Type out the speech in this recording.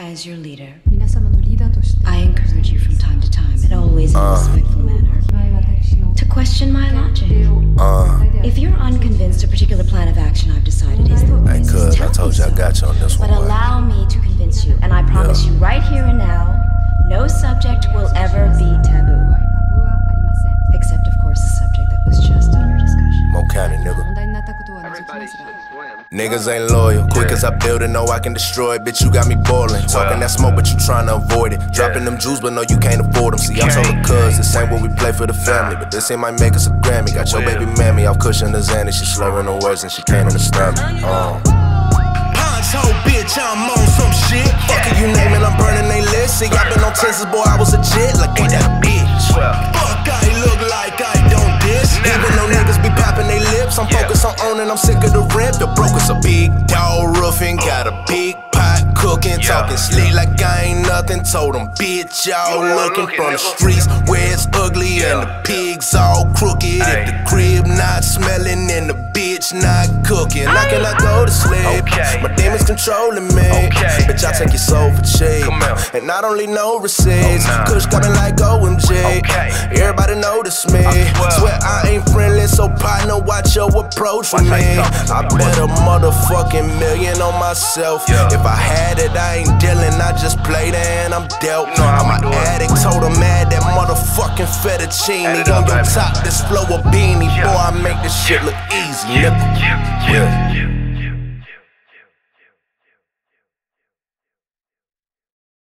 As your leader, I encourage you from time to time, and always in a uh, respectful manner, to question my logic. Uh, if you're unconvinced a particular plan of action I've decided is the best, I could. I told you I got you on this but one. But allow me to convince you, and I promise yeah. you right here and now Niggas ain't loyal. Quick as I build it, know I can destroy it. Bitch, you got me boiling. Talking that smoke, but you trying to avoid it. Dropping them jewels, but no, you can't afford them. See, I'm so cuz. This ain't what we play for the family, but this ain't might make us a Grammy. Got your baby mammy off cushion the Xanny. She slurring her words and she can't understand me. Uh. Poncho, bitch, I'm on some shit. Fuckin' you name it, I'm burning they list. See, I been on Texas, boy, I was a jit. Like, what that bitch? Popping they lips, I'm focused on owning, I'm sick of the rent. The broker's a big dog roofing, got a big pot cooking, talking slick like I ain't nothing. Told them, bitch, y'all looking from the streets where it's ugly and the pigs all crooked. If the crib not smelling and the bitch not cooking, I cannot go to sleep. Okay. My demons controlling me. Okay. Bitch, I take your soul for cheap. And I don't need no oh, receipts. Oh, nah. Kush coming like OMG. Okay. Everybody notice me. I swear. Swear I ain't friendly, so partner, watch your approach Watch me. how you talk. I bet a motherfucking million on myself. Yeah. If I had it, I ain't dealing. I just played and I'm dealt. You know I'm an addict, told him mad that motherfucking fettuccine on your top. This flow a beanie, Yeah. boy. I make this shit look easy, nigga. Yeah, yeah.